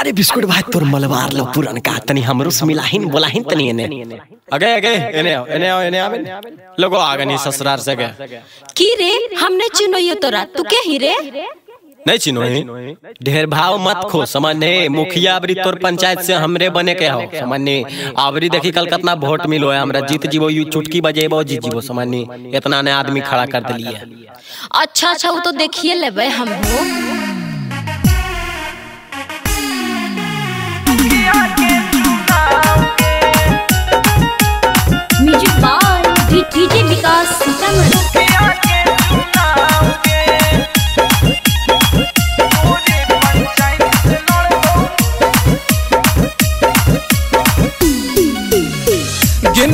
अरे बिस्कुट भाई तोर मलबार लो पुरन का तनी हमरो से मिलाहिन बोलाहिन तनी एने। अगे अगे एने आओ एने आओ एने आवे लोगो आगनी ससुरार से गे की रे? हमने चिन्हो तोरा। तू के ही रे? नहीं चिन्हो ही ढेर भाव मत खो समझने मुखिया अबरी तोर पंचायत से हमरे बने के हो समझने अबरी देखी कल कितना वोट मिलो है हमरा जीत जीवो यू चुटकी बजेबो जीत जीवो समझने इतना ने आदमी खड़ा कर दिलिए अच्छा अच्छा वो तो देखिए लेबे हम हो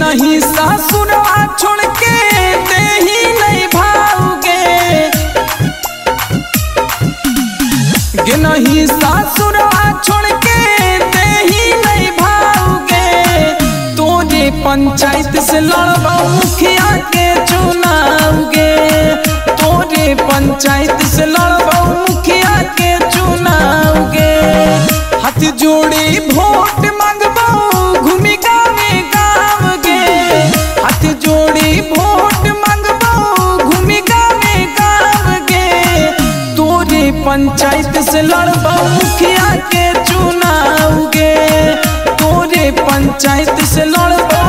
नहीं सासुरवा छोड़ के दे ही नहीं भाओगे गे नहीं सासुरवा छोड़ के ते ही नहीं भाओगे तोरे पंचायत से लड़बो मुखिया के चुनाओगे तोरे पंचायत से लड़बो पंचायत से लड़बा मुखिया के चुनाव गे। तोरे पंचायत से लड़बो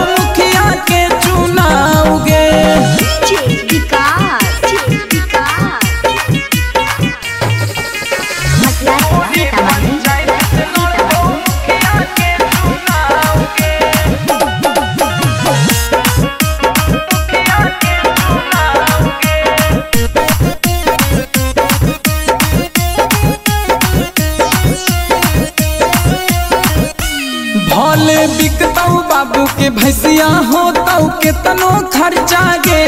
भले बिकतौ बाबू के भैसिया होतौ केतनो खर्चा गे।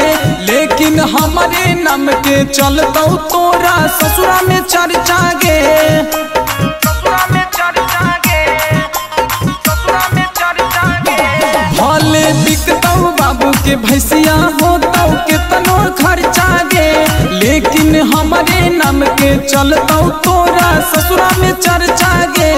लेकिन हमारे नाम के चलतौ तोरा ससुरा में चर्चा गे। भले बिकतौ बाबू के भैसिया होतौ केतनो खर्चा गे। लेकिन हमारे नाम के चलतौ तोरा ससुरा में चर्चा गे।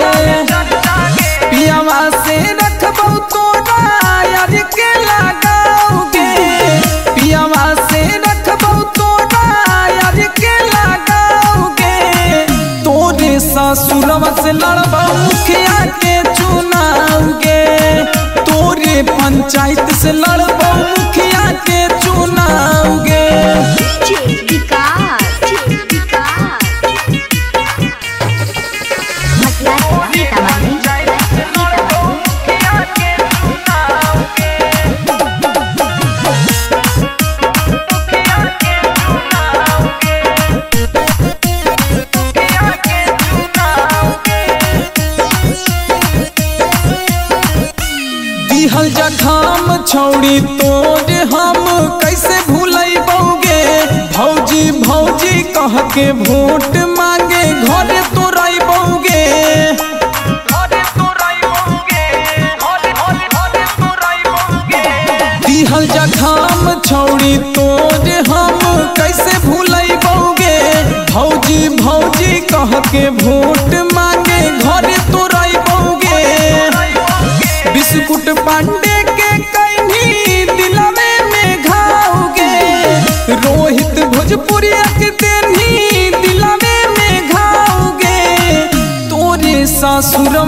ससुरवा दिहल जखाम छौड़ी तोर हम। कैसे भूलैबोगे? भौजी भौजी कह के वोट मांगे घर तोरैबोगे दिहल जखाम छौड़ी तोर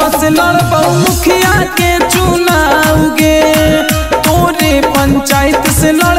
ससुरवा से मुखिया के चुनाओगे तोरे पंचायत से के